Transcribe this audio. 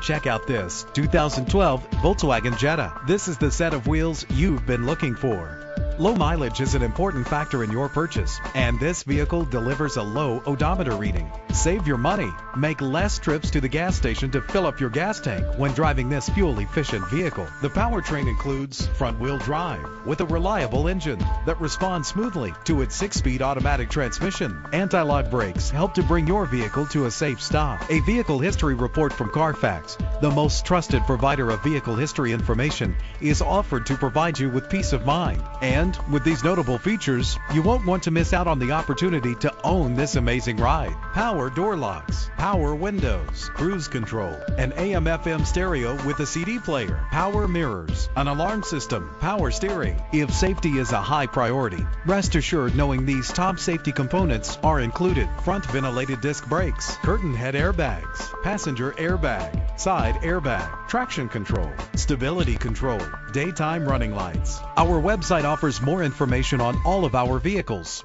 Check out this 2012 Volkswagen Jetta. This is the set of wheels you've been looking for. Low mileage is an important factor in your purchase, and this vehicle delivers a low odometer reading. Save your money. Make less trips to the gas station to fill up your gas tank when driving this fuel-efficient vehicle. The powertrain includes front-wheel drive with a reliable engine that responds smoothly to its six-speed automatic transmission. Anti-lock brakes help to bring your vehicle to a safe stop. A vehicle history report from Carfax, the most trusted provider of vehicle history information, is offered to provide you with peace of mind. And with these notable features, you won't want to miss out on the opportunity to own this amazing ride. Power door locks, power windows, cruise control, an AM FM stereo with a CD player, power mirrors, an alarm system, power steering. If safety is a high priority, rest assured knowing these top safety components are included. Front ventilated disc brakes, curtain head airbags, passenger airbag, side airbag, traction control, stability control, daytime running lights. Our website offers more information on all of our vehicles.